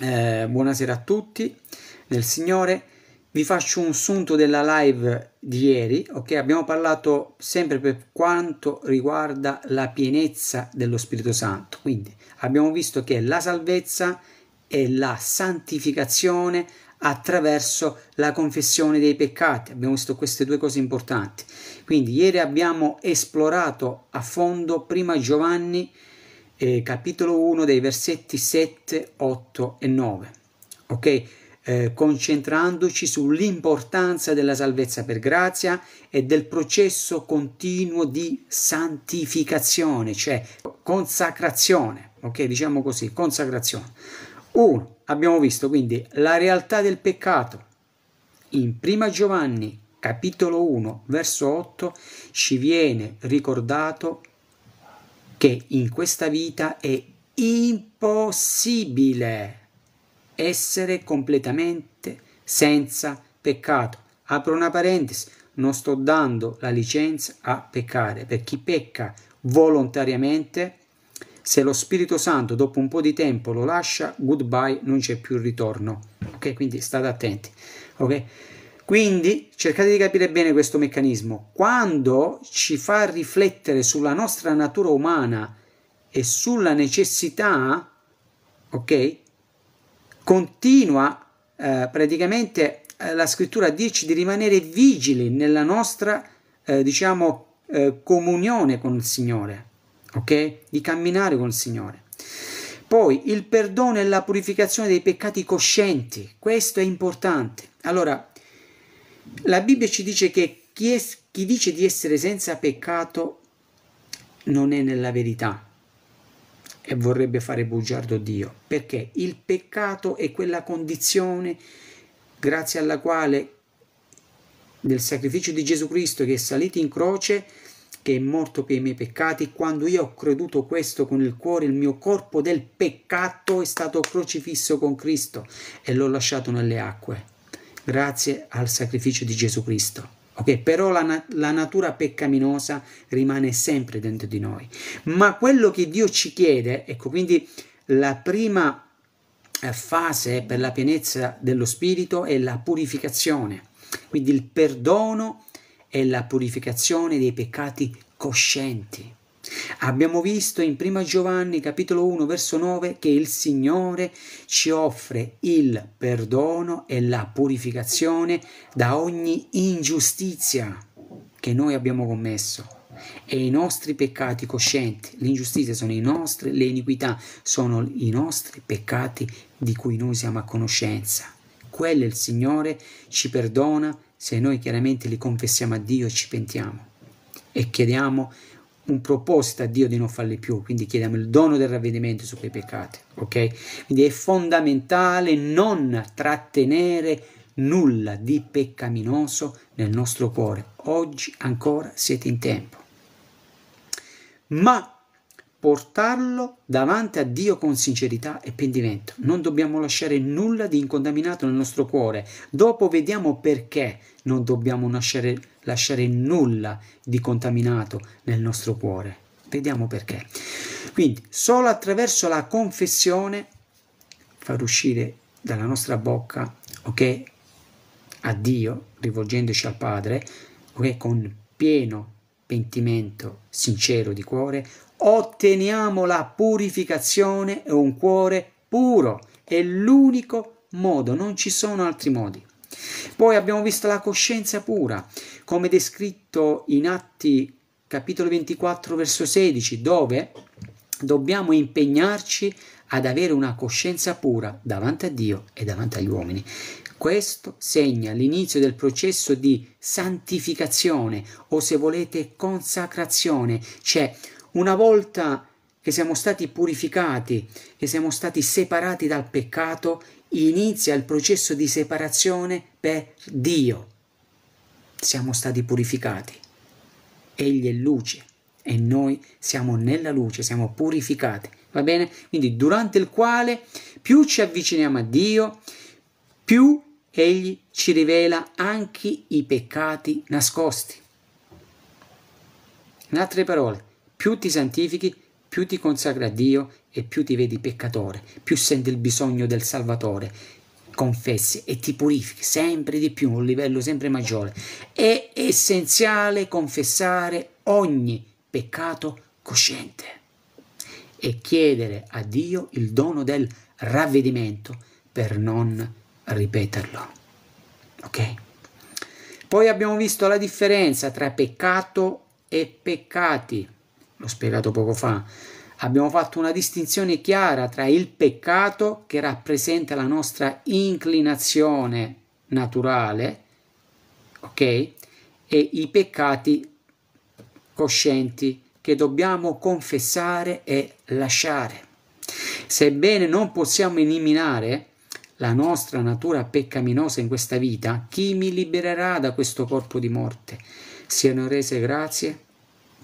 Eh, buonasera a tutti nel Signore. Vi faccio un sunto della live di ieri, ok? Abbiamo parlato sempre per quanto riguarda la pienezza dello Spirito Santo. Quindi abbiamo visto che la salvezza è la santificazione attraverso la confessione dei peccati. Abbiamo visto queste due cose importanti. Quindi ieri abbiamo esplorato a fondo prima Giovanni eh, capitolo 1 dei versetti 7, 8 e 9. Ok? Eh, concentrandoci sull'importanza della salvezza per grazia e del processo continuo di santificazione, cioè consacrazione, ok? Diciamo così, consacrazione. 1. Abbiamo visto quindi la realtà del peccato. In 1 Giovanni capitolo 1 verso 8 ci viene ricordato che in questa vita è impossibile essere completamente senza peccato. Apro una parentesi, non sto dando la licenza a peccare, per chi pecca volontariamente se lo Spirito Santo dopo un po' di tempo lo lascia, goodbye, non c'è più ritorno. Ok? Quindi state attenti. Ok? Quindi cercate di capire bene questo meccanismo. Quando ci fa riflettere sulla nostra natura umana e sulla necessità, ok? Continua eh, praticamente eh, la scrittura a dirci di rimanere vigili nella nostra, eh, diciamo, eh, comunione con il Signore ok? Di camminare con il Signore. Poi il perdono e la purificazione dei peccati coscienti, questo è importante. Allora, la Bibbia ci dice che chi, è, chi dice di essere senza peccato non è nella verità e vorrebbe fare bugiardo Dio, perché? Il peccato è quella condizione grazie alla quale del sacrificio di Gesù Cristo che è salito in croce che è morto per i miei peccati, quando io ho creduto questo con il cuore, il mio corpo del peccato è stato crocifisso con Cristo e l'ho lasciato nelle acque, grazie al sacrificio di Gesù Cristo. Ok, però la, la, natura peccaminosa rimane sempre dentro di noi. Ma quello che Dio ci chiede, ecco, quindi la prima eh, fase per la pienezza dello spirito è la purificazione, quindi il perdono è la purificazione dei peccati coscienti. Abbiamo visto in 1 Giovanni capitolo 1 verso 9 che il Signore ci offre il perdono e la purificazione da ogni ingiustizia che noi abbiamo commesso e i nostri peccati coscienti. L'ingiustizia sono i nostri, le iniquità sono i nostri peccati di cui noi siamo a conoscenza. Quello il Signore ci perdona se noi chiaramente li confessiamo a Dio e ci pentiamo e chiediamo un proposito a Dio di non farli più, quindi chiediamo il dono del ravvedimento su quei peccati, ok? Quindi è fondamentale non trattenere nulla di peccaminoso nel nostro cuore. Oggi ancora siete in tempo. Ma portarlo davanti a Dio con sincerità e pentimento. Non dobbiamo lasciare nulla di incontaminato nel nostro cuore. Dopo vediamo perché non dobbiamo lasciare, lasciare nulla di contaminato nel nostro cuore. Vediamo perché. Quindi, solo attraverso la confessione far uscire dalla nostra bocca, ok, a Dio, rivolgendoci al Padre, ok, con pieno pentimento sincero di cuore, otteniamo la purificazione e un cuore puro. È l'unico modo, non ci sono altri modi. Poi abbiamo visto la coscienza pura, come descritto in Atti capitolo 24 verso 16, dove dobbiamo impegnarci ad avere una coscienza pura davanti a Dio e davanti agli uomini. Questo segna l'inizio del processo di santificazione o se volete consacrazione, cioè una volta che siamo stati purificati, che siamo stati separati dal peccato, inizia il processo di separazione per Dio. Siamo stati purificati. Egli è luce e noi siamo nella luce, siamo purificati. Va bene? Quindi durante il quale più ci avviciniamo a Dio, più Egli ci rivela anche i peccati nascosti. In altre parole, più ti santifichi, più ti consacri a Dio e più ti vedi peccatore, più senti il bisogno del Salvatore, confessi e ti purifichi sempre di più, un livello sempre maggiore. È essenziale confessare ogni peccato cosciente e chiedere a Dio il dono del ravvedimento per non ripeterlo. Ok? Poi abbiamo visto la differenza tra peccato e peccati, l'ho spiegato poco fa. Abbiamo fatto una distinzione chiara tra il peccato che rappresenta la nostra inclinazione naturale, ok? E i peccati coscienti che dobbiamo confessare e lasciare. Sebbene non possiamo eliminare la nostra natura peccaminosa in questa vita, chi mi libererà da questo corpo di morte? Siano rese grazie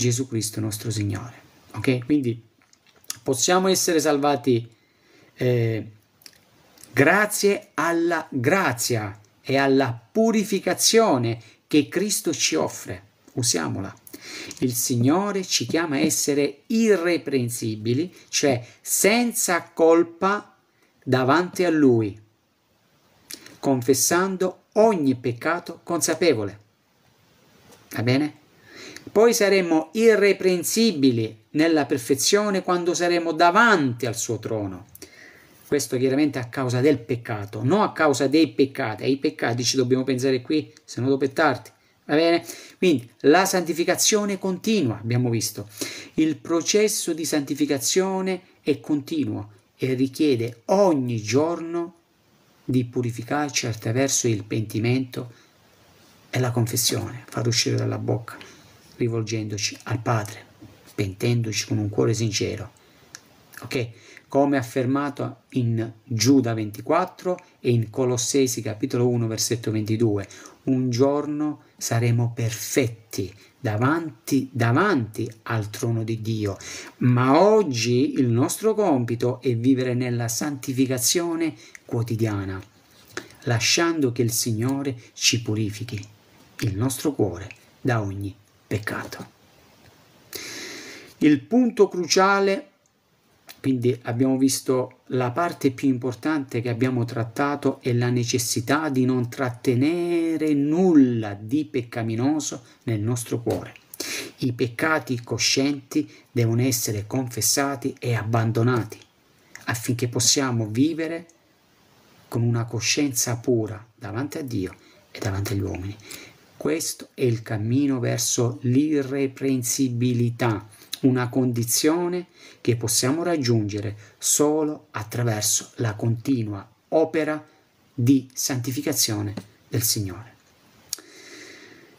Gesù Cristo nostro Signore. Ok? Quindi possiamo essere salvati eh, grazie alla grazia e alla purificazione che Cristo ci offre. Usiamola. Il Signore ci chiama a essere irreprensibili, cioè senza colpa davanti a Lui, confessando ogni peccato consapevole. Va bene? Poi saremo irreprensibili nella perfezione quando saremo davanti al suo trono. Questo chiaramente a causa del peccato, non a causa dei peccati. Ai peccati ci dobbiamo pensare qui, se no dopo è tardi. Va bene? Quindi la santificazione continua, abbiamo visto. Il processo di santificazione è continuo e richiede ogni giorno di purificarci attraverso il pentimento e la confessione, far uscire dalla bocca, rivolgendoci al Padre, pentendoci con un cuore sincero. Ok? Come affermato in Giuda 24 e in Colossesi capitolo 1 versetto 22, un giorno saremo perfetti davanti, davanti al trono di Dio. Ma oggi il nostro compito è vivere nella santificazione quotidiana, lasciando che il Signore ci purifichi il nostro cuore da ogni peccato. Il punto cruciale, quindi abbiamo visto la parte più importante che abbiamo trattato è la necessità di non trattenere nulla di peccaminoso nel nostro cuore. I peccati coscienti devono essere confessati e abbandonati affinché possiamo vivere con una coscienza pura davanti a Dio e davanti agli uomini. Questo è il cammino verso l'irreprensibilità, una condizione che possiamo raggiungere solo attraverso la continua opera di santificazione del Signore.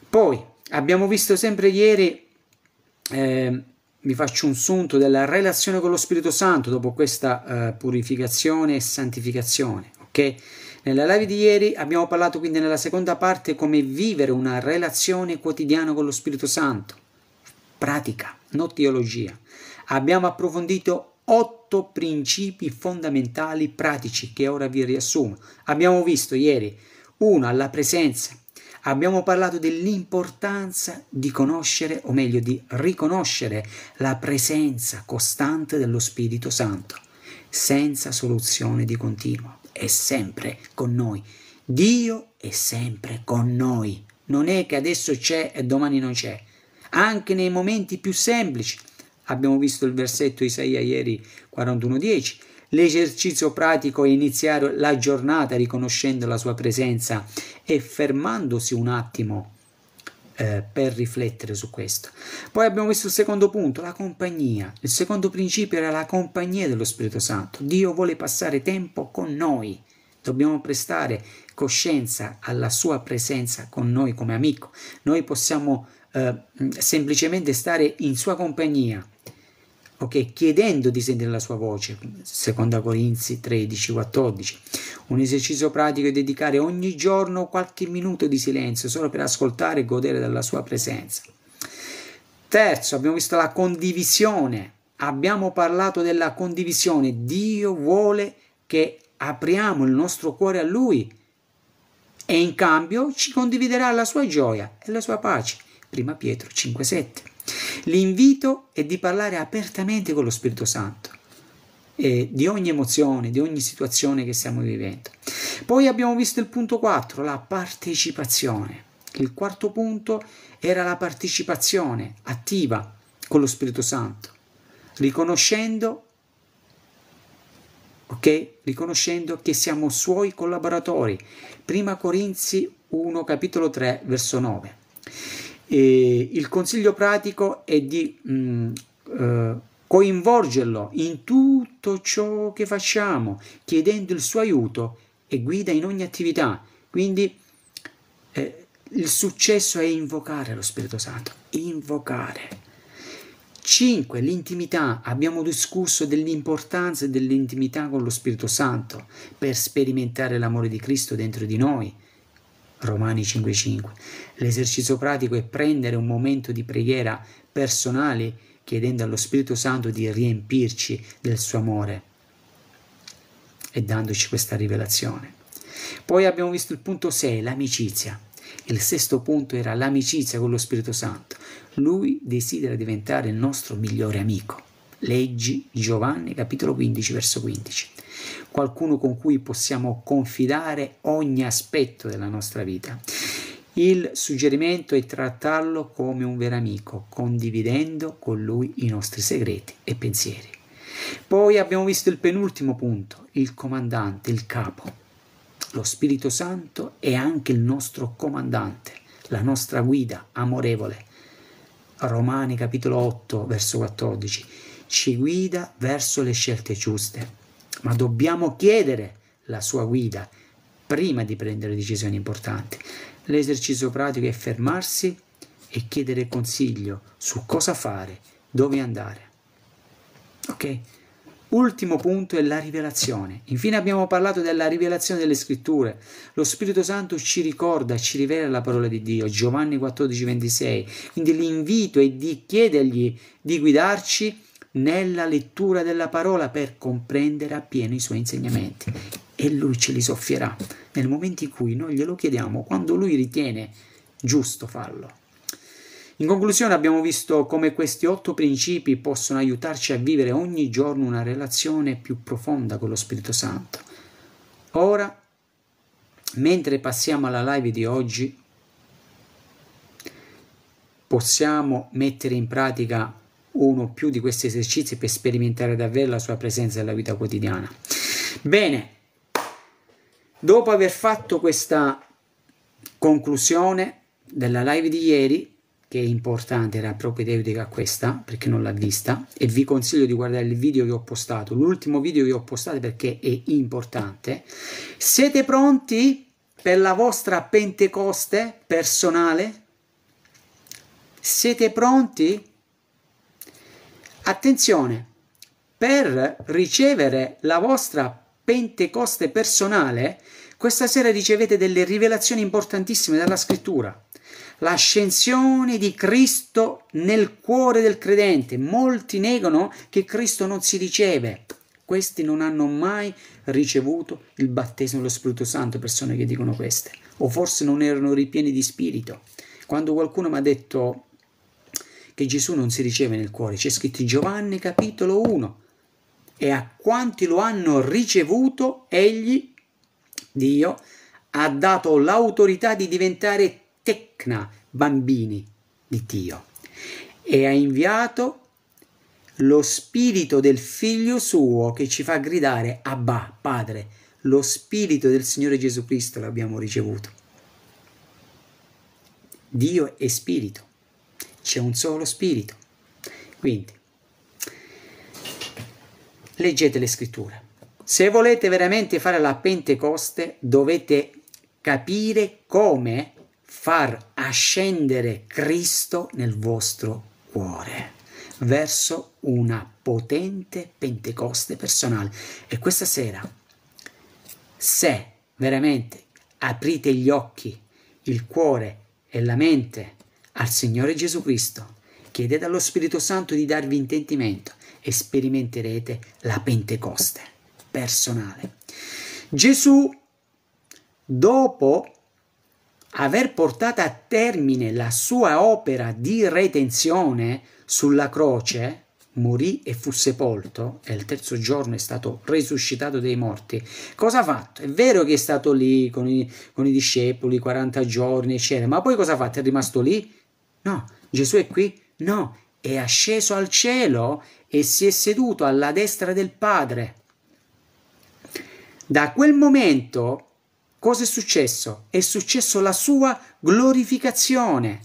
Poi abbiamo visto sempre ieri, eh, vi faccio un sunto della relazione con lo Spirito Santo dopo questa eh, purificazione e santificazione, ok? Nella live di ieri abbiamo parlato quindi nella seconda parte come vivere una relazione quotidiana con lo Spirito Santo, pratica, non teologia. Abbiamo approfondito otto principi fondamentali pratici che ora vi riassumo. Abbiamo visto ieri uno alla presenza, abbiamo parlato dell'importanza di conoscere, o meglio di riconoscere la presenza costante dello Spirito Santo, senza soluzione di continuo è sempre con noi. Dio è sempre con noi. Non è che adesso c'è e domani non c'è. Anche nei momenti più semplici. Abbiamo visto il versetto Isaia ieri 41.10. L'esercizio pratico è iniziare la giornata riconoscendo la sua presenza e fermandosi un attimo eh, per riflettere su questo. Poi abbiamo visto il secondo punto, la compagnia. Il secondo principio era la compagnia dello Spirito Santo. Dio vuole passare tempo con noi. Dobbiamo prestare coscienza alla sua presenza con noi come amico. Noi possiamo eh, semplicemente stare in sua compagnia ok? Chiedendo di sentire la sua voce, seconda Corinzi 13, 14. Un esercizio pratico è dedicare ogni giorno qualche minuto di silenzio solo per ascoltare e godere della sua presenza. Terzo, abbiamo visto la condivisione. Abbiamo parlato della condivisione. Dio vuole che apriamo il nostro cuore a Lui e in cambio ci condividerà la sua gioia e la sua pace. Prima Pietro 5,7. L'invito è di parlare apertamente con lo Spirito Santo eh, di ogni emozione, di ogni situazione che stiamo vivendo. Poi abbiamo visto il punto 4, la partecipazione. Il quarto punto era la partecipazione attiva con lo Spirito Santo, riconoscendo, ok? Riconoscendo che siamo suoi collaboratori. Prima Corinzi 1, capitolo 3, verso 9. E il consiglio pratico è di mh, mm, eh, coinvolgerlo in tutto ciò che facciamo, chiedendo il suo aiuto e guida in ogni attività. Quindi eh, il successo è invocare lo Spirito Santo, invocare. 5. L'intimità. Abbiamo discusso dell'importanza dell'intimità con lo Spirito Santo per sperimentare l'amore di Cristo dentro di noi. Romani 5.5. L'esercizio pratico è prendere un momento di preghiera personale chiedendo allo Spirito Santo di riempirci del suo amore e dandoci questa rivelazione. Poi abbiamo visto il punto 6, l'amicizia. Il sesto punto era l'amicizia con lo Spirito Santo. Lui desidera diventare il nostro migliore amico. Leggi Giovanni capitolo 15 verso 15. Qualcuno con cui possiamo confidare ogni aspetto della nostra vita. Il suggerimento è trattarlo come un vero amico, condividendo con lui i nostri segreti e pensieri. Poi abbiamo visto il penultimo punto, il comandante, il capo. Lo Spirito Santo è anche il nostro comandante, la nostra guida amorevole. Romani capitolo 8, verso 14, ci guida verso le scelte giuste, ma dobbiamo chiedere la sua guida prima di prendere decisioni importanti. L'esercizio pratico è fermarsi e chiedere consiglio su cosa fare, dove andare. Ok? Ultimo punto è la rivelazione. Infine abbiamo parlato della rivelazione delle scritture. Lo Spirito Santo ci ricorda, ci rivela la parola di Dio, Giovanni 14, 26. Quindi l'invito è di chiedergli di guidarci nella lettura della parola per comprendere appieno i suoi insegnamenti e lui ce li soffierà nel momento in cui noi glielo chiediamo, quando lui ritiene giusto farlo. In conclusione abbiamo visto come questi otto principi possono aiutarci a vivere ogni giorno una relazione più profonda con lo Spirito Santo. Ora, mentre passiamo alla live di oggi, possiamo mettere in pratica uno o più di questi esercizi per sperimentare davvero la sua presenza nella vita quotidiana. Bene, Dopo aver fatto questa conclusione della live di ieri, che è importante, era propedeutica a questa, perché non l'ha vista, e vi consiglio di guardare il video che ho postato, l'ultimo video che ho postato perché è importante. Siete pronti per la vostra Pentecoste personale? Siete pronti? Attenzione, per ricevere la vostra Pentecoste personale, questa sera ricevete delle rivelazioni importantissime dalla scrittura. L'ascensione di Cristo nel cuore del credente. Molti negano che Cristo non si riceve. Questi non hanno mai ricevuto il battesimo dello Spirito Santo, persone che dicono queste. O forse non erano ripieni di spirito. Quando qualcuno mi ha detto che Gesù non si riceve nel cuore, c'è scritto in Giovanni capitolo 1, e a quanti lo hanno ricevuto, egli, Dio, ha dato l'autorità di diventare tecna, bambini di Dio, e ha inviato lo spirito del figlio suo che ci fa gridare Abba, Padre, lo spirito del Signore Gesù Cristo l'abbiamo ricevuto. Dio è spirito, c'è un solo spirito. Quindi leggete le scritture. Se volete veramente fare la Pentecoste, dovete capire come far ascendere Cristo nel vostro cuore verso una potente Pentecoste personale. E questa sera, se veramente aprite gli occhi, il cuore e la mente al Signore Gesù Cristo, chiedete allo Spirito Santo di darvi intendimento e sperimenterete la Pentecoste personale. Gesù, dopo aver portato a termine la sua opera di redenzione sulla croce, morì e fu sepolto, e il terzo giorno è stato risuscitato dai morti, cosa ha fatto? È vero che è stato lì con i, con i discepoli 40 giorni, eccetera, ma poi cosa ha fatto? È rimasto lì? No, Gesù è qui? No, è asceso al cielo e si è seduto alla destra del Padre. Da quel momento cosa è successo? È successo la sua glorificazione.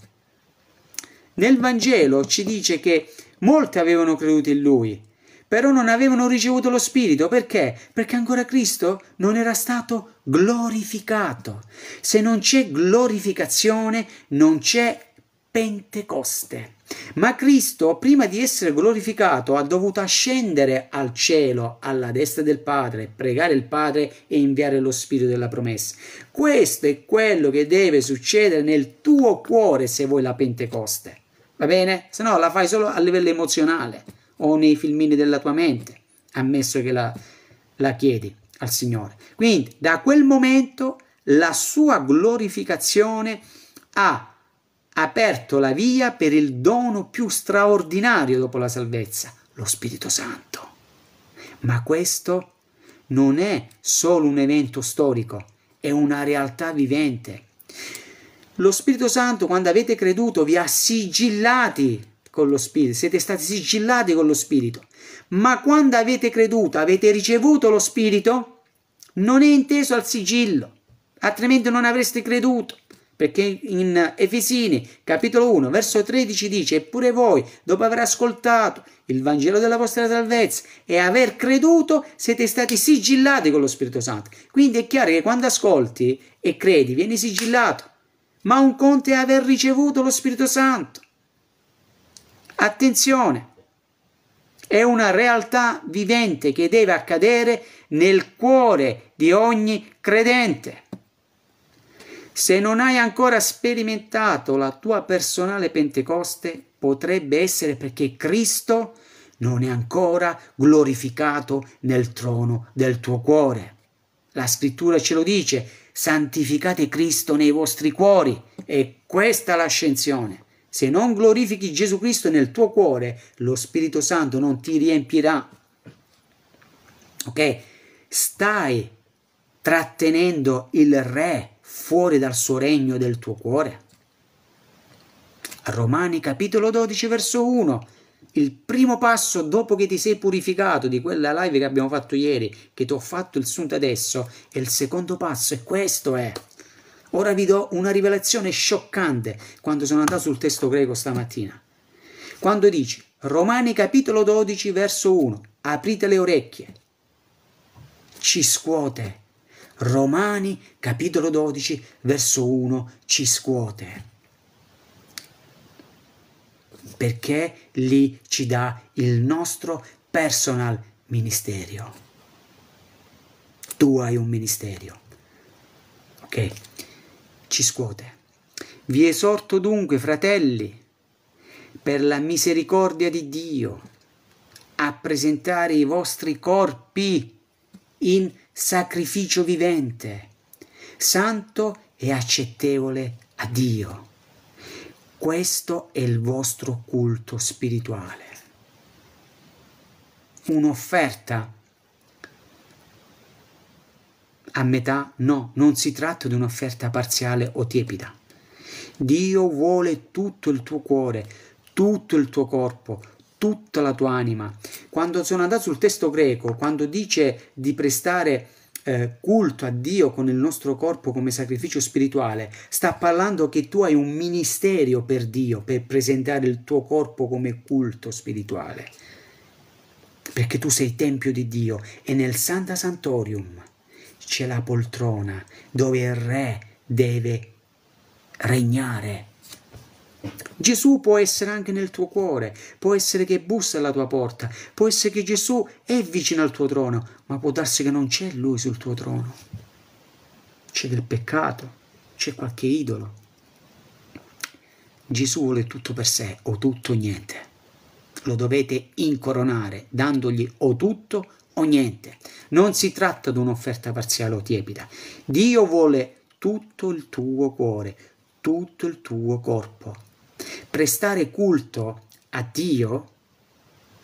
Nel Vangelo ci dice che molti avevano creduto in lui, però non avevano ricevuto lo Spirito. Perché? Perché ancora Cristo non era stato glorificato. Se non c'è glorificazione, non c'è Pentecoste. Ma Cristo, prima di essere glorificato, ha dovuto ascendere al cielo, alla destra del Padre, pregare il Padre e inviare lo Spirito della promessa. Questo è quello che deve succedere nel tuo cuore se vuoi la Pentecoste. Va bene? Se no la fai solo a livello emozionale o nei filmini della tua mente, ammesso che la, la chiedi al Signore. Quindi da quel momento la sua glorificazione ha aperto la via per il dono più straordinario dopo la salvezza, lo Spirito Santo. Ma questo non è solo un evento storico, è una realtà vivente. Lo Spirito Santo, quando avete creduto, vi ha sigillati con lo Spirito, siete stati sigillati con lo Spirito. Ma quando avete creduto, avete ricevuto lo Spirito, non è inteso al sigillo, altrimenti non avreste creduto. Perché in Efesini, capitolo 1, verso 13 dice, eppure voi, dopo aver ascoltato il Vangelo della vostra salvezza e aver creduto, siete stati sigillati con lo Spirito Santo. Quindi è chiaro che quando ascolti e credi, vieni sigillato. Ma un conto è aver ricevuto lo Spirito Santo. Attenzione, è una realtà vivente che deve accadere nel cuore di ogni credente. Se non hai ancora sperimentato la tua personale Pentecoste, potrebbe essere perché Cristo non è ancora glorificato nel trono del tuo cuore. La scrittura ce lo dice, santificate Cristo nei vostri cuori e questa è l'ascensione. Se non glorifichi Gesù Cristo nel tuo cuore, lo Spirito Santo non ti riempirà. Ok? Stai trattenendo il Re fuori dal suo regno del tuo cuore? Romani capitolo 12 verso 1. Il primo passo dopo che ti sei purificato di quella live che abbiamo fatto ieri, che ti ho fatto il sunto adesso, e il secondo passo è questo è. Ora vi do una rivelazione scioccante quando sono andato sul testo greco stamattina. Quando dice Romani capitolo 12 verso 1, aprite le orecchie, ci scuote Romani capitolo 12 verso 1 ci scuote. Perché lì ci dà il nostro personal ministerio. Tu hai un ministerio. Ok? Ci scuote. Vi esorto dunque, fratelli, per la misericordia di Dio, a presentare i vostri corpi in sacrificio vivente, santo e accettevole a Dio. Questo è il vostro culto spirituale. Un'offerta a metà? No, non si tratta di un'offerta parziale o tiepida. Dio vuole tutto il tuo cuore, tutto il tuo corpo, tutta la tua anima. Quando sono andato sul testo greco, quando dice di prestare eh, culto a Dio con il nostro corpo come sacrificio spirituale, sta parlando che tu hai un ministero per Dio, per presentare il tuo corpo come culto spirituale. Perché tu sei tempio di Dio e nel Santa Santorium c'è la poltrona dove il Re deve regnare Gesù può essere anche nel tuo cuore, può essere che bussa alla tua porta, può essere che Gesù è vicino al tuo trono, ma può darsi che non c'è Lui sul tuo trono. C'è del peccato, c'è qualche idolo. Gesù vuole tutto per sé, o tutto o niente. Lo dovete incoronare, dandogli o tutto o niente. Non si tratta di un'offerta parziale o tiepida. Dio vuole tutto il tuo cuore, tutto il tuo corpo. Prestare culto a Dio,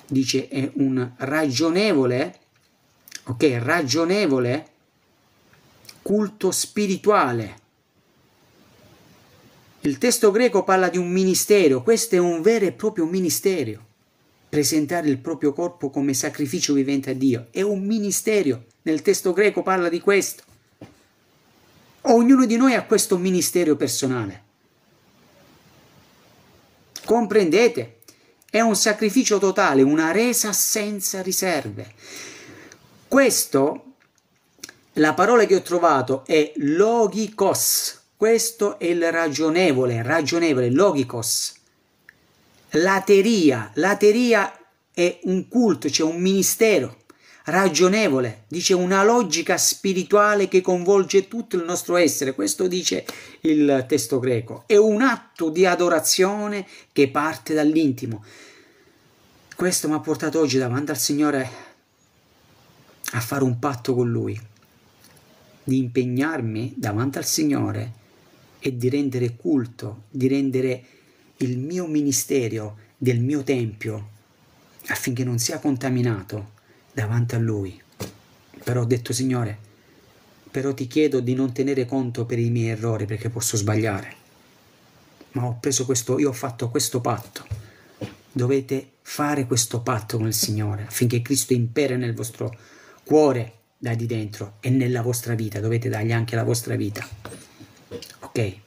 dice, è un ragionevole, ok, ragionevole culto spirituale. Il testo greco parla di un ministero, questo è un vero e proprio ministero. Presentare il proprio corpo come sacrificio vivente a Dio è un ministero. Nel testo greco parla di questo. Ognuno di noi ha questo ministero personale. Comprendete? È un sacrificio totale, una resa senza riserve. Questo la parola che ho trovato è logikos. Questo è il ragionevole, ragionevole, logikos. Lateria, lateria è un culto, cioè un ministero ragionevole, dice una logica spirituale che coinvolge tutto il nostro essere, questo dice il testo greco, è un atto di adorazione che parte dall'intimo. Questo mi ha portato oggi davanti al Signore a fare un patto con Lui di impegnarmi davanti al Signore e di rendere culto, di rendere il mio ministero del mio tempio affinché non sia contaminato davanti a Lui. Però ho detto Signore, però ti chiedo di non tenere conto per i miei errori perché posso sbagliare. Ma ho preso questo, io ho fatto questo patto. Dovete fare questo patto con il Signore affinché Cristo imperi nel vostro cuore da di dentro e nella vostra vita, dovete dargli anche la vostra vita. Ok?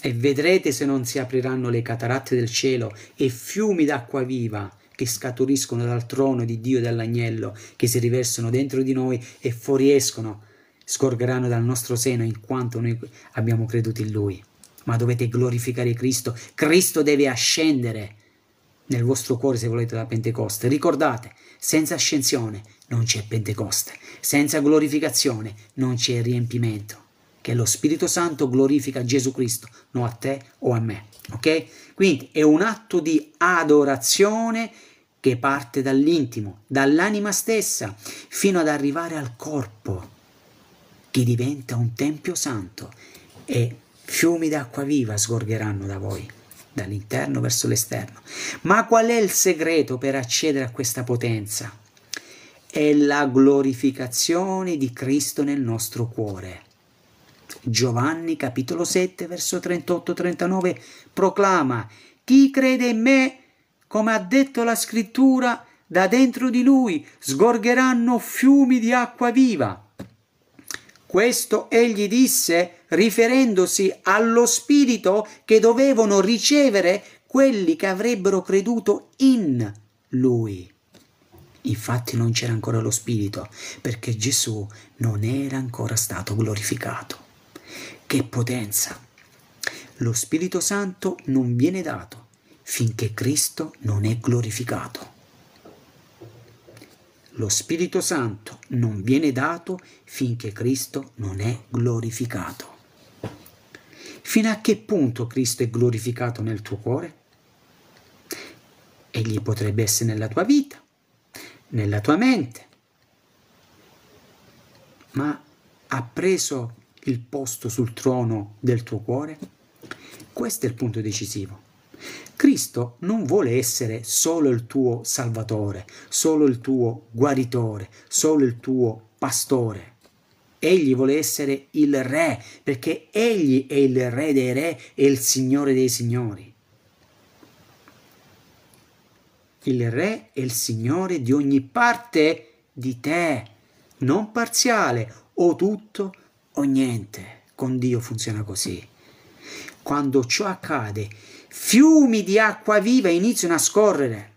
E vedrete se non si apriranno le cataratte del cielo e fiumi d'acqua viva che scaturiscono dal trono di Dio e dall'agnello, che si riversano dentro di noi e fuoriescono, scorgeranno dal nostro seno in quanto noi abbiamo creduto in Lui. Ma dovete glorificare Cristo. Cristo deve ascendere nel vostro cuore se volete la Pentecoste. Ricordate, senza ascensione non c'è Pentecoste, senza glorificazione non c'è riempimento. Che lo Spirito Santo glorifica Gesù Cristo, non a te o a me. Ok? Quindi è un atto di adorazione che parte dall'intimo, dall'anima stessa, fino ad arrivare al corpo, che diventa un tempio santo e fiumi d'acqua viva sgorgeranno da voi dall'interno verso l'esterno. Ma qual è il segreto per accedere a questa potenza? È la glorificazione di Cristo nel nostro cuore. Giovanni capitolo 7 verso 38-39 proclama chi crede in me, come ha detto la scrittura, da dentro di lui sgorgeranno fiumi di acqua viva. Questo egli disse riferendosi allo spirito che dovevano ricevere quelli che avrebbero creduto in lui. Infatti non c'era ancora lo spirito perché Gesù non era ancora stato glorificato. Che potenza! Lo Spirito Santo non viene dato finché Cristo non è glorificato. Lo Spirito Santo non viene dato finché Cristo non è glorificato. Fino a che punto Cristo è glorificato nel tuo cuore? Egli potrebbe essere nella tua vita, nella tua mente, ma ha preso il posto sul trono del tuo cuore? Questo è il punto decisivo. Cristo non vuole essere solo il tuo salvatore, solo il tuo guaritore, solo il tuo pastore. Egli vuole essere il re, perché egli è il re dei re e il signore dei signori. Il re è il signore di ogni parte di te, non parziale, o tutto o niente. Con Dio funziona così. Quando ciò accade, fiumi di acqua viva iniziano a scorrere.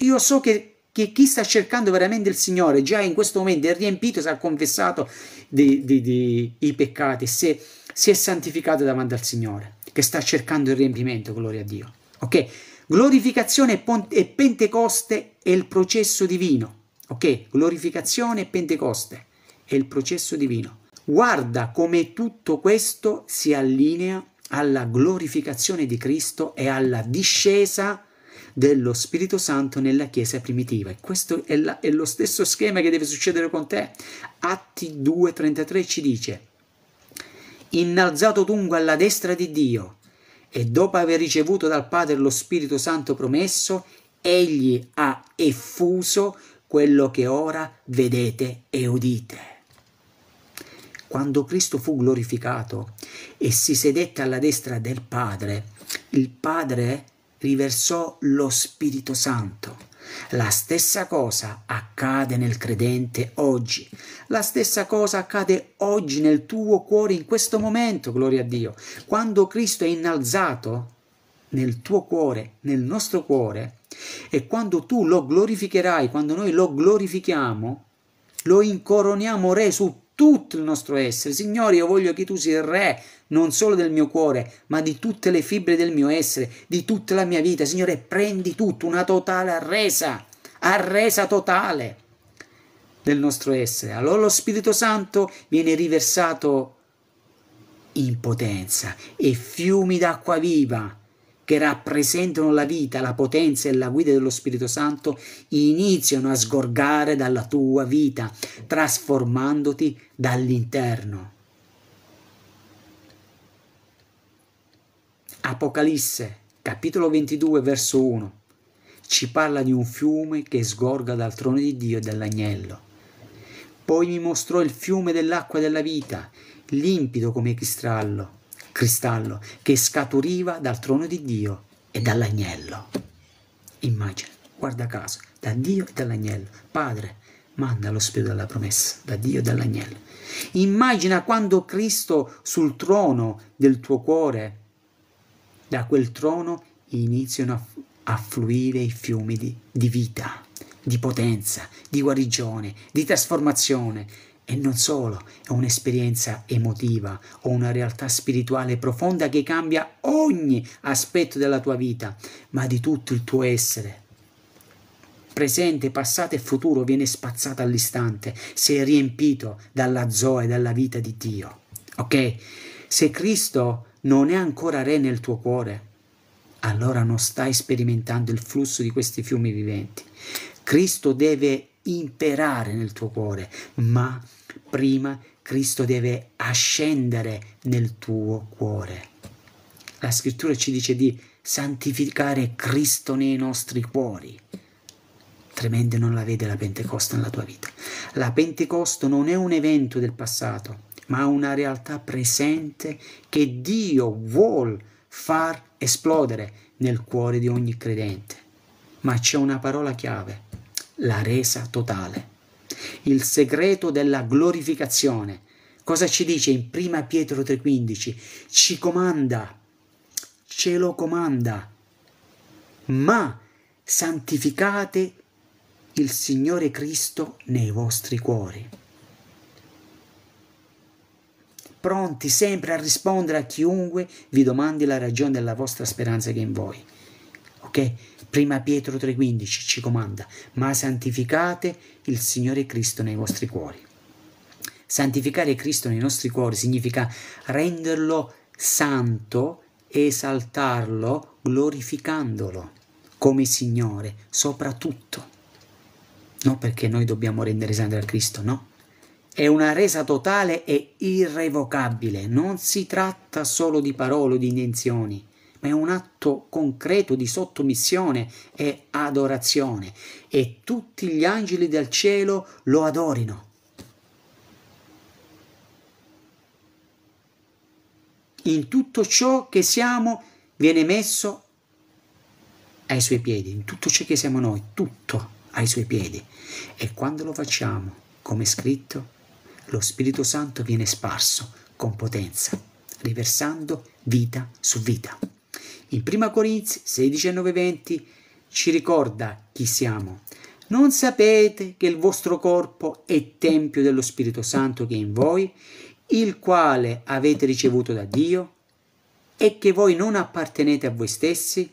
Io so che, che chi sta cercando veramente il Signore già in questo momento è riempito, si è confessato i peccati, si è, si è santificato davanti al Signore, che sta cercando il riempimento, gloria a Dio. Ok? Glorificazione e Pentecoste è il processo divino. Ok? Glorificazione e Pentecoste è il processo divino. Guarda come tutto questo si allinea alla glorificazione di Cristo e alla discesa dello Spirito Santo nella Chiesa primitiva. E questo è, la, è lo stesso schema che deve succedere con te. Atti 2,33 ci dice, innalzato dunque alla destra di Dio, e dopo aver ricevuto dal Padre lo Spirito Santo promesso, egli ha effuso quello che ora vedete e udite. Quando Cristo fu glorificato e si sedette alla destra del Padre, il Padre riversò lo Spirito Santo. La stessa cosa accade nel credente oggi. La stessa cosa accade oggi nel tuo cuore in questo momento, gloria a Dio. Quando Cristo è innalzato nel tuo cuore, nel nostro cuore, e quando tu lo glorificherai, quando noi lo glorifichiamo, lo incoroniamo re su tutto il nostro essere. Signore, io voglio che tu sia il re non solo del mio cuore, ma di tutte le fibre del mio essere, di tutta la mia vita. Signore, prendi tutto, una totale arresa, arresa totale del nostro essere. Allora lo Spirito Santo viene riversato in potenza e fiumi d'acqua viva che rappresentano la vita, la potenza e la guida dello Spirito Santo iniziano a sgorgare dalla tua vita, trasformandoti dall'interno. Apocalisse, capitolo 22, verso 1, ci parla di un fiume che sgorga dal trono di Dio e dall'agnello. Poi mi mostrò il fiume dell'acqua della vita, limpido come cristallo, cristallo che scaturiva dal trono di Dio e dall'agnello. Immagina, guarda caso, da Dio e dall'agnello. Padre, manda lo spirito della promessa, da Dio e dall'agnello. Immagina quando Cristo sul trono del tuo cuore, da quel trono iniziano a, fluire i fiumi di, di vita, di potenza, di guarigione, di trasformazione, e non solo, è un'esperienza emotiva o una realtà spirituale profonda che cambia ogni aspetto della tua vita, ma di tutto il tuo essere. Presente, passato e futuro viene spazzato all'istante, sei riempito dalla zoe, dalla vita di Dio. Ok? Se Cristo non è ancora re nel tuo cuore, allora non stai sperimentando il flusso di questi fiumi viventi. Cristo deve imperare nel tuo cuore, ma prima Cristo deve ascendere nel tuo cuore. La scrittura ci dice di santificare Cristo nei nostri cuori. Tremende non la vede la Pentecoste nella tua vita. La Pentecoste non è un evento del passato, ma una realtà presente che Dio vuol far esplodere nel cuore di ogni credente. Ma c'è una parola chiave, la resa totale il segreto della glorificazione. Cosa ci dice in 1 Pietro 3:15? Ci comanda, ce lo comanda, ma santificate il Signore Cristo nei vostri cuori. Pronti sempre a rispondere a chiunque vi domandi la ragione della vostra speranza che è in voi. Ok? Prima Pietro 3:15 ci comanda, ma santificate il Signore Cristo nei vostri cuori. Santificare Cristo nei nostri cuori significa renderlo santo, esaltarlo, glorificandolo come Signore, soprattutto. Non perché noi dobbiamo rendere santo a Cristo, no. È una resa totale e irrevocabile, non si tratta solo di parole o di intenzioni ma è un atto concreto di sottomissione e adorazione e tutti gli angeli del cielo lo adorino. In tutto ciò che siamo viene messo ai suoi piedi, in tutto ciò che siamo noi, tutto ai suoi piedi. E quando lo facciamo, come scritto, lo Spirito Santo viene sparso con potenza, riversando vita su vita. In 1 Corinzi 16 9 20 ci ricorda chi siamo. Non sapete che il vostro corpo è tempio dello Spirito Santo che è in voi, il quale avete ricevuto da Dio, e che voi non appartenete a voi stessi?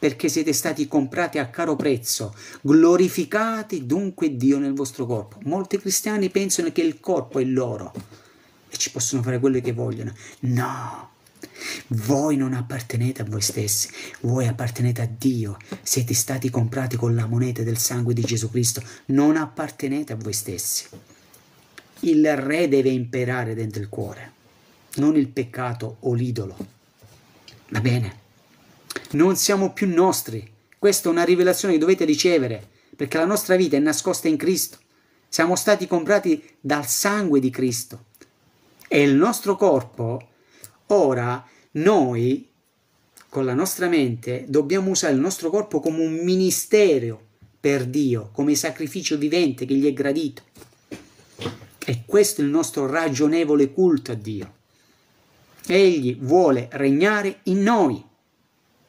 Perché siete stati comprati a caro prezzo, glorificati dunque Dio nel vostro corpo. Molti cristiani pensano che il corpo è loro e ci possono fare quello che vogliono. No, Voi non appartenete a voi stessi, voi appartenete a Dio, siete stati comprati con la moneta del sangue di Gesù Cristo, non appartenete a voi stessi. Il re deve imperare dentro il cuore, non il peccato o l'idolo. Va bene? Non siamo più nostri. Questa è una rivelazione che dovete ricevere, perché la nostra vita è nascosta in Cristo. Siamo stati comprati dal sangue di Cristo. E il nostro corpo, ora, noi, con la nostra mente, dobbiamo usare il nostro corpo come un ministero per Dio, come sacrificio vivente che gli è gradito. E questo è il nostro ragionevole culto a Dio. Egli vuole regnare in noi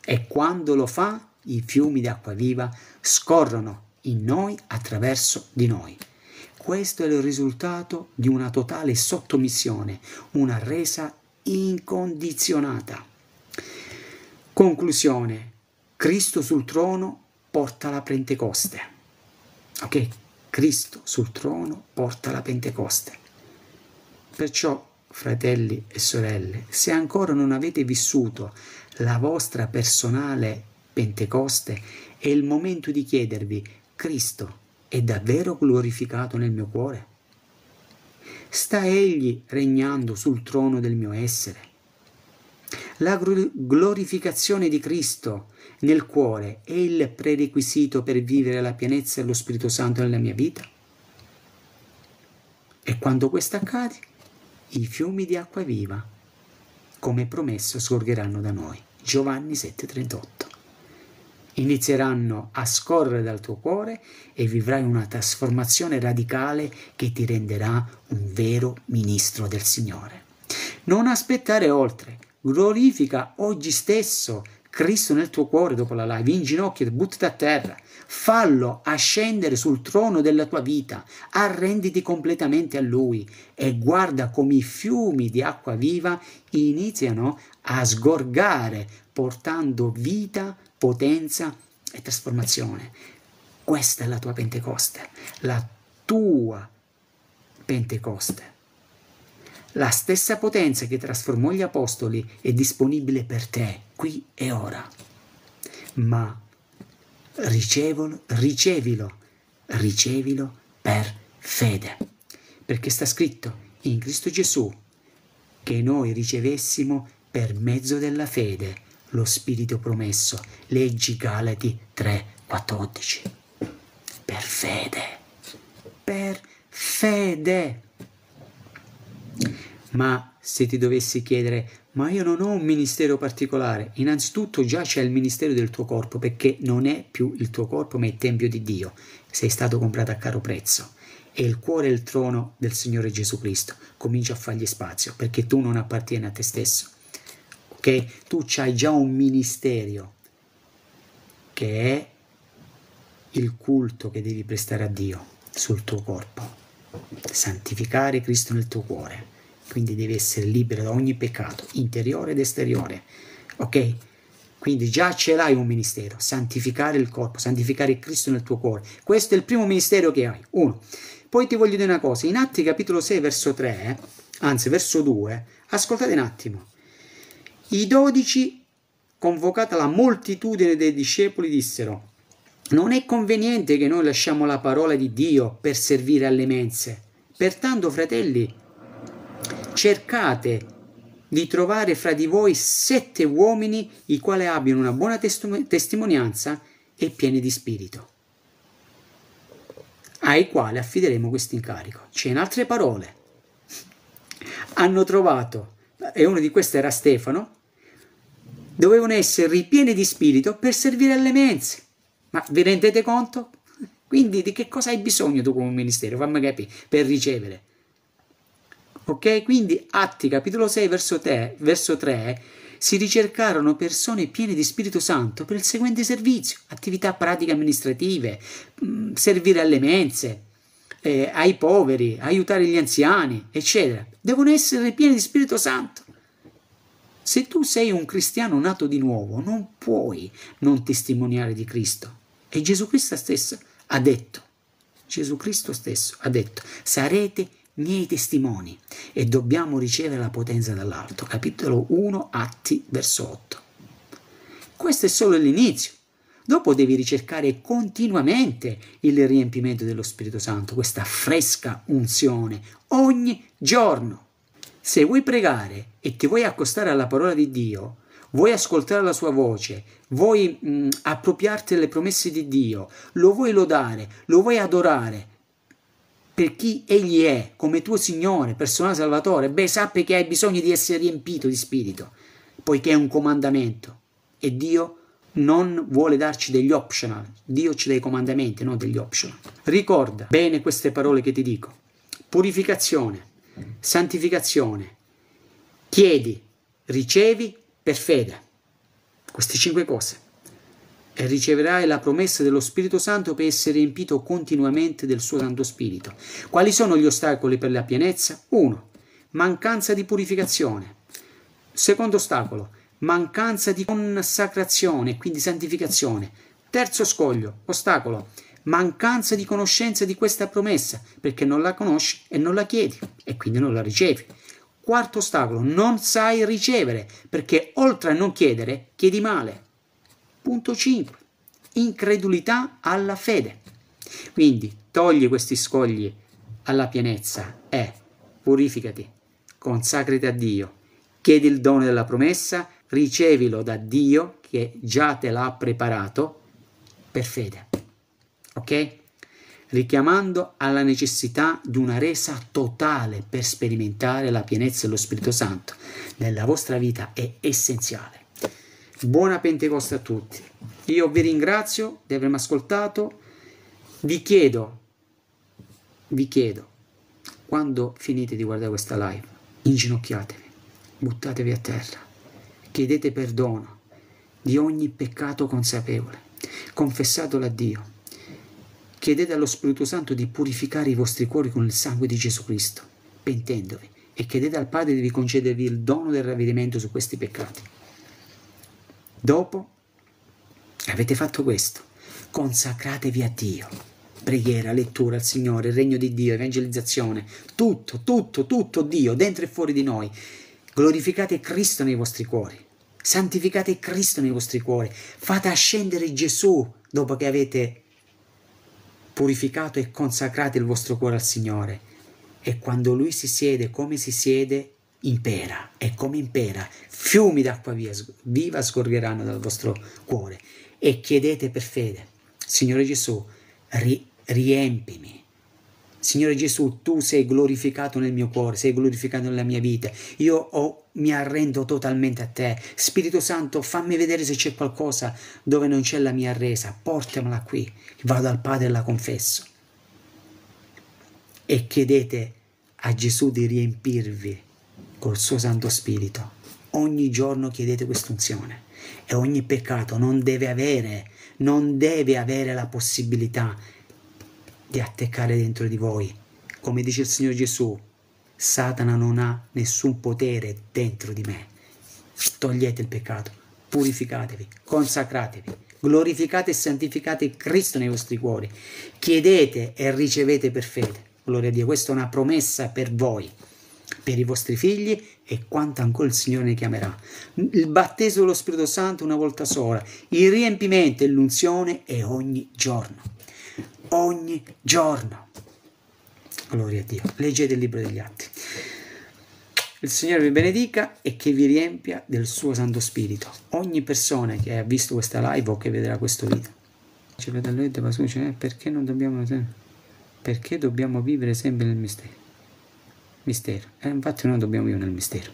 e quando lo fa i fiumi di acqua viva scorrono in noi attraverso di noi. Questo è il risultato di una totale sottomissione, una resa incondizionata. Conclusione. Cristo sul trono porta la Pentecoste. Ok? Cristo sul trono porta la Pentecoste. Perciò, fratelli e sorelle, se ancora non avete vissuto la vostra personale Pentecoste, è il momento di chiedervi, Cristo è davvero glorificato nel mio cuore? Sta Egli regnando sul trono del mio essere? La glorificazione di Cristo nel cuore è il prerequisito per vivere la pienezza dello Spirito Santo nella mia vita? E quando questo accade, i fiumi di acqua viva, come promesso, sorgeranno da noi. Giovanni 7:38 inizieranno a scorrere dal tuo cuore e vivrai una trasformazione radicale che ti renderà un vero ministro del Signore. Non aspettare oltre, glorifica oggi stesso Cristo nel tuo cuore dopo la live, in ginocchio, buttati a terra, fallo ascendere sul trono della tua vita, arrenditi completamente a Lui e guarda come i fiumi di acqua viva iniziano a sgorgare portando vita potenza e trasformazione. Questa è la tua Pentecoste, la tua Pentecoste. La stessa potenza che trasformò gli apostoli è disponibile per te, qui e ora. Ma ricevilo, ricevilo, ricevilo per fede. Perché sta scritto in Cristo Gesù che noi ricevessimo per mezzo della fede lo Spirito promesso. Leggi Galati 3:14. Per fede. Per fede. Ma se ti dovessi chiedere, ma io non ho un ministero particolare, innanzitutto già c'è il ministero del tuo corpo, perché non è più il tuo corpo, ma è il Tempio di Dio. Sei stato comprato a caro prezzo. E il cuore è il trono del Signore Gesù Cristo. Comincia a fargli spazio, perché tu non appartieni a te stesso che tu hai già un ministero che è il culto che devi prestare a Dio sul tuo corpo. Santificare Cristo nel tuo cuore. Quindi devi essere libero da ogni peccato, interiore ed esteriore. Ok? Quindi già ce l'hai un ministero, santificare il corpo, santificare Cristo nel tuo cuore. Questo è il primo ministero che hai. Uno. Poi ti voglio dire una cosa, in Atti capitolo 6 verso 3, anzi verso 2, ascoltate un attimo. I dodici, convocata la moltitudine dei discepoli, dissero, non è conveniente che noi lasciamo la parola di Dio per servire alle mense. Pertanto, fratelli, cercate di trovare fra di voi sette uomini i quali abbiano una buona testimonianza e pieni di spirito, ai quali affideremo questo incarico. Cioè, in altre parole, hanno trovato, e uno di questi era Stefano, dovevano essere ripieni di spirito per servire alle mense. Ma vi rendete conto? Quindi di che cosa hai bisogno tu come ministero? Fammi capire, per ricevere. Ok? Quindi Atti capitolo 6 verso 3, verso 3 si ricercarono persone piene di Spirito Santo per il seguente servizio, attività pratiche amministrative, mm, servire alle mense, eh, ai poveri, aiutare gli anziani, eccetera. Devono essere pieni di Spirito Santo. Se tu sei un cristiano nato di nuovo, non puoi non testimoniare di Cristo. E Gesù Cristo stesso ha detto, Gesù Cristo stesso ha detto, sarete miei testimoni e dobbiamo ricevere la potenza dall'alto. Capitolo 1, Atti, verso 8. Questo è solo l'inizio. Dopo devi ricercare continuamente il riempimento dello Spirito Santo, questa fresca unzione, ogni giorno. Se vuoi pregare e ti vuoi accostare alla parola di Dio, vuoi ascoltare la sua voce, vuoi mh, appropriarti delle promesse di Dio, lo vuoi lodare, lo vuoi adorare per chi Egli è, come tuo Signore, personale Salvatore, beh, sappi che hai bisogno di essere riempito di Spirito, poiché è un comandamento e Dio non vuole darci degli optional, Dio ci dà i comandamenti, non degli optional. Ricorda bene queste parole che ti dico. Purificazione, santificazione, chiedi, ricevi per fede. Queste cinque cose. E riceverai la promessa dello Spirito Santo per essere riempito continuamente del suo Santo Spirito. Quali sono gli ostacoli per la pienezza? Uno, mancanza di purificazione. Secondo ostacolo, mancanza di consacrazione, quindi santificazione. Terzo scoglio, ostacolo, mancanza di conoscenza di questa promessa, perché non la conosci e non la chiedi e quindi non la ricevi. Quarto ostacolo, non sai ricevere, perché oltre a non chiedere, chiedi male. Punto 5. Incredulità alla fede. Quindi togli questi scogli alla pienezza e purificati, consacrati a Dio, chiedi il dono della promessa ricevilo da Dio che già te l'ha preparato per fede. Ok? Richiamando alla necessità di una resa totale per sperimentare la pienezza dello Spirito Santo nella vostra vita è essenziale. Buona Pentecoste a tutti. Io vi ringrazio di avermi ascoltato. Vi chiedo, vi chiedo, quando finite di guardare questa live, inginocchiatevi, buttatevi a terra chiedete perdono di ogni peccato consapevole, confessatelo a Dio. Chiedete allo Spirito Santo di purificare i vostri cuori con il sangue di Gesù Cristo, pentendovi, e chiedete al Padre di concedervi il dono del ravvedimento su questi peccati. Dopo avete fatto questo, consacratevi a Dio. Preghiera, lettura al Signore, il regno di Dio, evangelizzazione, tutto, tutto, tutto Dio, dentro e fuori di noi. Glorificate Cristo nei vostri cuori, santificate Cristo nei vostri cuori, fate ascendere Gesù dopo che avete purificato e consacrato il vostro cuore al Signore. E quando Lui si siede come si siede, impera. E come impera, fiumi d'acqua viva scorreranno dal vostro cuore. E chiedete per fede, Signore Gesù, ri- riempimi Signore Gesù, tu sei glorificato nel mio cuore, sei glorificato nella mia vita. Io ho, mi arrendo totalmente a te. Spirito Santo, fammi vedere se c'è qualcosa dove non c'è la mia resa. Portamela qui. Vado al Padre e la confesso. E chiedete a Gesù di riempirvi col suo Santo Spirito. Ogni giorno chiedete quest'unzione e ogni peccato non deve avere, non deve avere la possibilità di attaccare dentro di voi. Come dice il Signore Gesù, Satana non ha nessun potere dentro di me. Togliete il peccato, purificatevi, consacratevi, glorificate e santificate Cristo nei vostri cuori. Chiedete e ricevete per fede. Gloria a Dio, questa è una promessa per voi, per i vostri figli e quanto ancora il Signore ne chiamerà. Il battesimo dello Spirito Santo una volta sola, il riempimento e l'unzione è ogni giorno ogni giorno. Gloria a Dio. Leggete il libro degli atti. Il Signore vi benedica e che vi riempia del suo Santo Spirito. Ogni persona che ha visto questa live o che vedrà questo video. Perché non dobbiamo perché dobbiamo vivere sempre nel mistero? Mistero. Eh, infatti noi dobbiamo vivere nel mistero.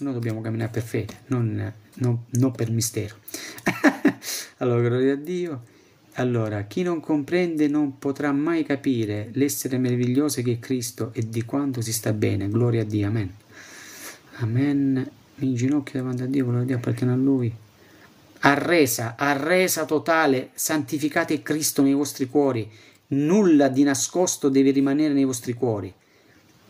Noi dobbiamo camminare per fede, non, non, non per mistero. allora, gloria a Dio. Allora, chi non comprende non potrà mai capire l'essere meraviglioso che è Cristo e di quanto si sta bene. Gloria a Dio, amen. Amen. In ginocchio davanti a Dio, gloria a Dio, appartiene a Lui. Arresa, arresa totale, santificate Cristo nei vostri cuori. Nulla di nascosto deve rimanere nei vostri cuori.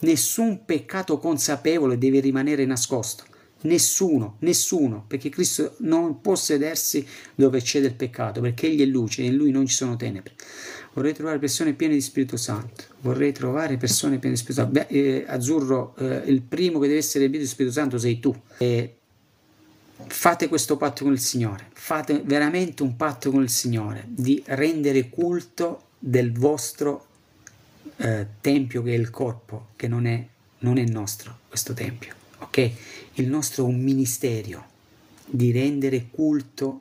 Nessun peccato consapevole deve rimanere nascosto. Nessuno, nessuno, perché Cristo non può sedersi dove c'è del peccato, perché Egli è luce e in Lui non ci sono tenebre. Vorrei trovare persone piene di Spirito Santo, vorrei trovare persone piene di Spirito Santo. Beh, eh, Azzurro, eh, il primo che deve essere pieno di Spirito Santo sei tu. E fate questo patto con il Signore, fate veramente un patto con il Signore di rendere culto del vostro eh, tempio che è il corpo, che non è, non è nostro questo tempio, ok? Il nostro è un ministero di rendere culto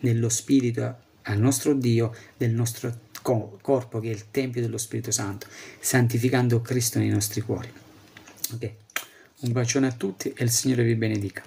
nello Spirito al nostro Dio del nostro corpo che è il Tempio dello Spirito Santo, santificando Cristo nei nostri cuori. Ok, un bacione a tutti e il Signore vi benedica.